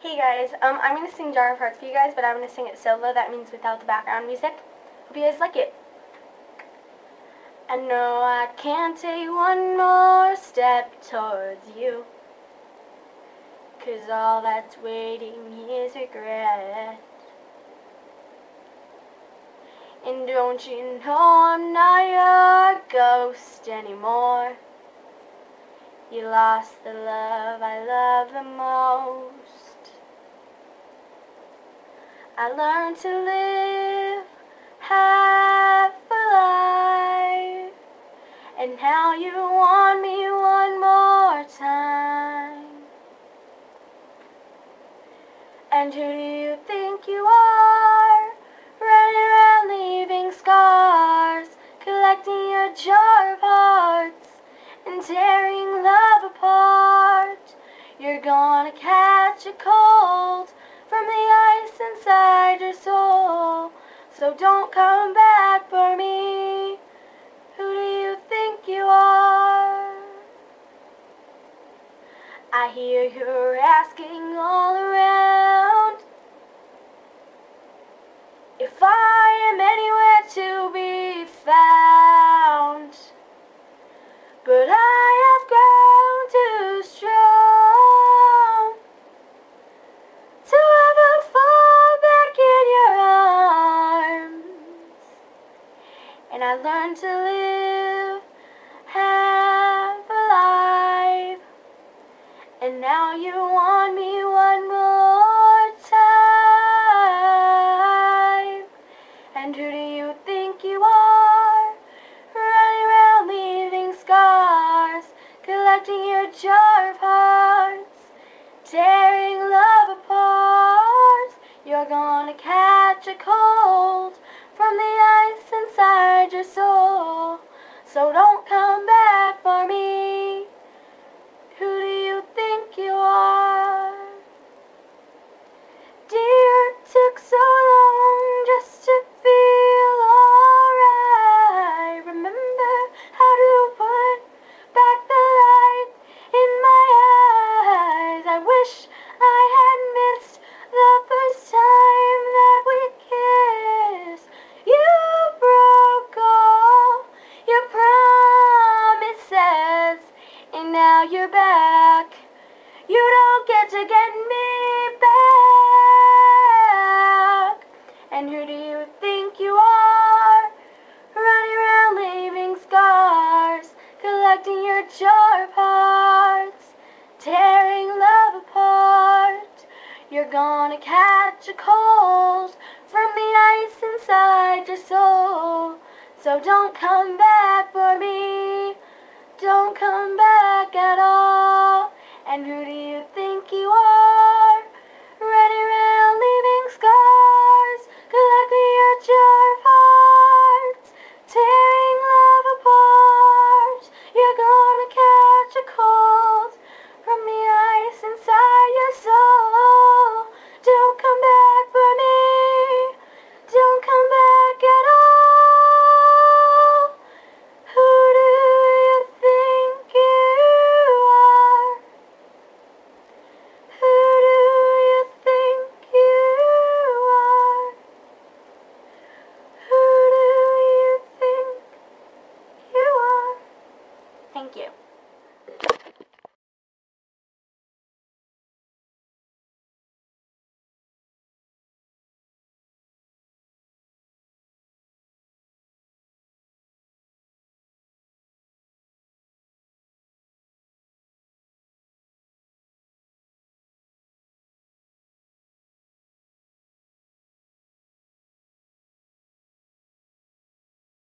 Hey guys, um, I'm going to sing Jar of Hearts for you guys, but I'm going to sing it solo. That means without the background music. Hope you guys like it. I know I can't take one more step towards you. Cause all that's waiting is regret. And don't you know I'm not your ghost anymore. You lost the love I love the most. I learned to live half a life, and now you want me one more time. And who do you think you are? Running around leaving scars, collecting your jar of hearts, and tearing love apart. You're gonna catch a cold from the ice inside your soul. So don't come back for me. Who do you think you are? I hear you're asking all around And I learned to live half alive. And now you want me one more time. And who do you think you are? Running around leaving scars, collecting your jar of hearts, tearing love apart. You're gonna catch a cold from the ice inside your soul. So don't your of tearing love apart. You're gonna catch a cold from the ice inside your soul. So don't come back for me. Don't come back at all. And who do you Thank you.